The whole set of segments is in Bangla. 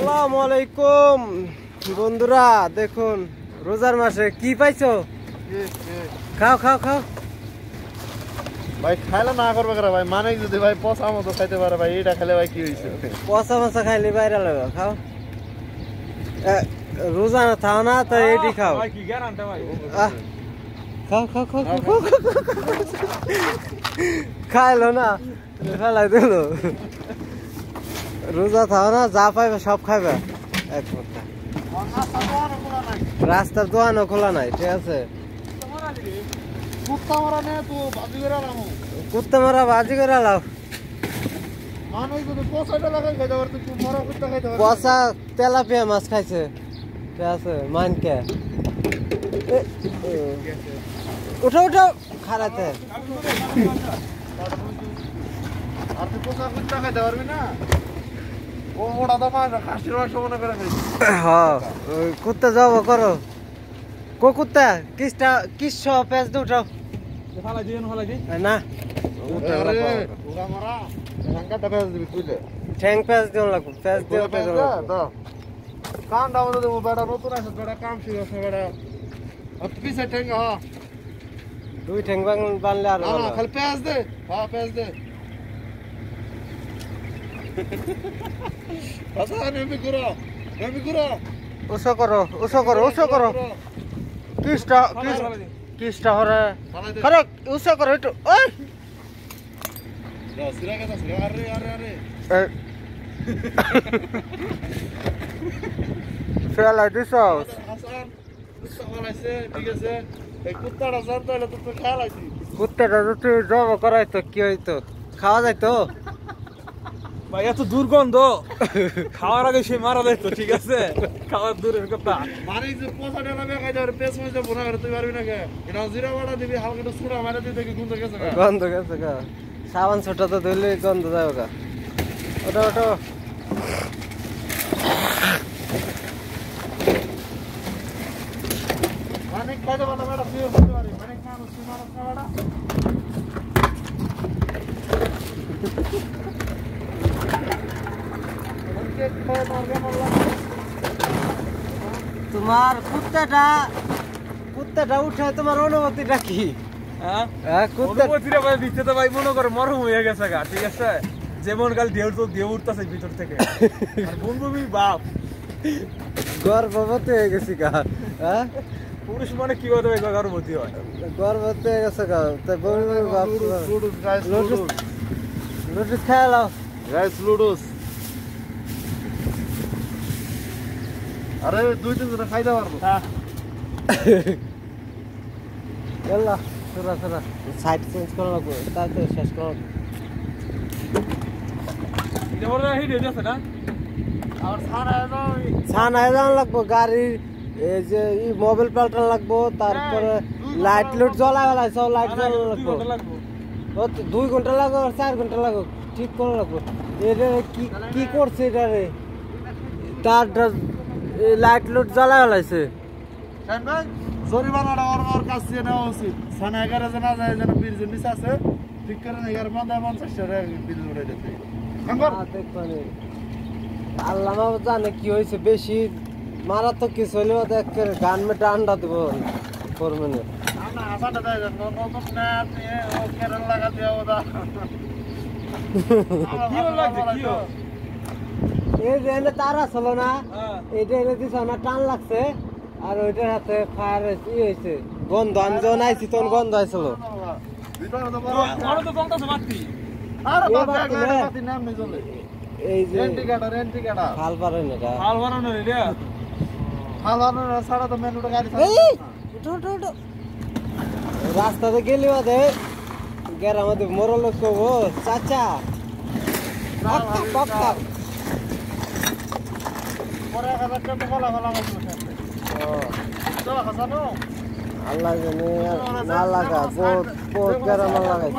আসসালামু আলাইকুম। বন্ধুরা দেখুন রোজার মাসে কি পাইছো? খাও খাও খাও। ভাই খাইলে না করবে করে ভাই? মানে যদি ভাই পচা মতো খাইতে পারে ভাই এটা খেলে ভাই কি হয়েছে পচা মশা খাইলে বাইরে লাগো খাও। এ, রোজা না থাও না তো এটি খাও। আহ, খাও খাও খাও খাও, খাও, খাও, খাও, খাইলো না ফেলাই দিল রোজা থাও না, যা পাইবে সব খাইবে। এক কথা রাস্তার দোকানও খোলা নাই, ঠিক আছে? কুত্তা মারা বাজি করে লাও। পচা তেলাপিয়া মাছ খাইছে, ঠিক আছে? মানকে উঠো উঠো। খারাতে আর তুই পচা কুত্তা খাইতে পারবি না? কুত্তা যাব করো। কো কুত্তা কিসটা কিস পেঁচ দে উঠাও। না দিবি ঠ্যাং পেঁচ দিও লাগবো। পেঁচ দিও তো কান দাও তো বেটা নতুন আছে বেটা কাম শিখছে আর পিছে ঠেঙ্গ হ্যাঁ দুই ঠ্যাং বানলে আর খালি পেঁয়াজ দে হ্যাঁ পেঁয়াজ দে। আচ্ছা নেমি করো নেমি করো। উসো করো উসো করো উসো করো। কিসটা কিস কিসটা হরে। করো উসো করো একটু ওই। আরে আরে আরে। এ, ফেলাই দিছ। হাসান কুত্তাটা তো তো খেয়াল আইছি কুত্তাটা যদি জব করাইতো কি হইতো? খাওয়া যাইতো? ভাই এত দুর্গন্ধ। খাওয়ার আগে সে মারা যাইতো ঠিক আছে? খাওয়ার দূরের কথা। মানে যে পচা ডেলা বেকাই যাবে পেস মজা বোনা করে তুই পারবি না কে এটা জিরা বাড়া দিবি হালকা একটু সুরা মারা দিবি দেখি গুনতে গেছে। গন্ধ গেছে গা। সাবান ছোটা তো ধরলে গন্ধ যাবে গা। ওটা ওটা মানে বেটা তুইও খেতে পারি মানে মানুষ তুই মানুষ না বেটা ওকে খাওয়া দাওয়া কেমন লাগে? তোমার কুত্তাটা কুত্তাটা উঠে তোমার অনুমতিটা কি? হ্যাঁ? হ্যাঁ কুত্তা ভাই তো ভাই মনে করে মরম হয়ে গেছে গা ঠিক আছে? যেমন কাল ঢেউ তো ঢেউ উঠতেছে ভিতর থেকে। বাপ। গর্ভবতী হয়ে গেছি গা হ্যাঁ? পুরুষ মানে কি গর্ভবতী হয়। গর্ভবতী হয়ে গেছে গা তাই বমি বমি। লুটিস খেয়ে লাও লুডুস। আরে দুই তিন জনে খাইতে পারব। হ্যাঁ। এল্লা সুরা সুরা। সাইড চেঞ্জ করা লাগবে শেষ করা হয়ে একদম ছান আয়োজন লাগবো গাড়ির এই যে ই মোবাইল পাল্টানো লাগবো তারপরে লাইট লুট জ্বলা বেলা সব লাইট জ্বলা লাগবো। দুই ঘণ্টা লাগবে আর চার ঘণ্টা লাগবে ঠিক করা লাগবে। এটা কি কি করছে এটা রে? তার লাইট লুট জ্বলা বেলাইছে শাহিন ভাই, জরিমানাটা ওর ওর কাছ থেকে নেওয়া উচিত। সানে এগারো জন না যায় যেন বীর নিচে আছে। ঠিক করে এগারো পঞ্চাশ পঞ্চাশ টাকা বিল উঠে আল্লাহ জানে কি হয়েছে বেশি মারাত্মক কিছু হইলে দেখ গান মেটে আন্ডা দিব কেরল লাগা দিয়ে কি হলো লাগছে কি হলো এই তার না এটা এনে দিছে না টান লাগছে। আর ওইটার হাতে ফায়ার ই হয়েছে। গন্ধ আমি যখন আইছি তখন গন্ধ এই যে খাল পারেন এটা। তো মেন গাড়ি উঠো উঠো উঠো। রাস্তাতে গেলি বাদে গেরা আমাদের মরল লোক চাচা বক্তা, বক্তা। পরে এক হাজার টাকা ফলা ফলা বসল ও, চলো হাসানো আল্লাহ জানে না লাগা বহুত বহুত গেরা না লাগাই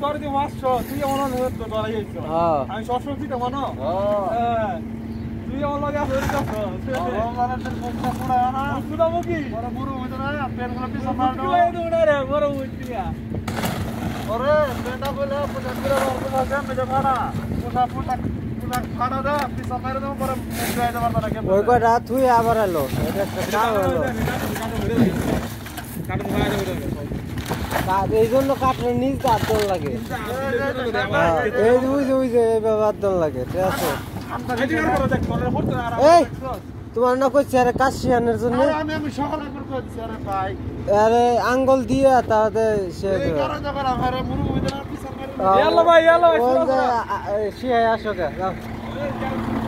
তোর দিয়ে মাসছো তুই আমার অনুরোধ তো ডরাই যাইছ হ্যাঁ। আমি সবসময় তুই তো মানো ও হ্যাঁ। তুই আমার লগে আসলে শুনাবো কি? পরে বুড়ো হইতো না পিছন মারনো হয়ে দৌড়া রে বড় উঠিয়া ওরে পেনটা বলে পুজা করে বলতে হবে আবার এলো। এই জন্য কাঠের নিচ দাঁত দল লাগে। হ্যাঁ, এই দল লাগে ঠিক আছে? এই তোমার না কইছে আরে কাশিয়ানের জন্য? আরে কই আঙ্গুল দিয়ে তাহলে সে এই কারণে যখন আমার মুরগি দিলাম